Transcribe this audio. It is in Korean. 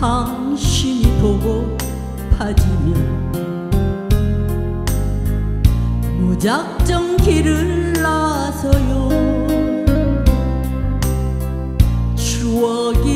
당신이 보고파지면 무작정 길을 나서요. 추억이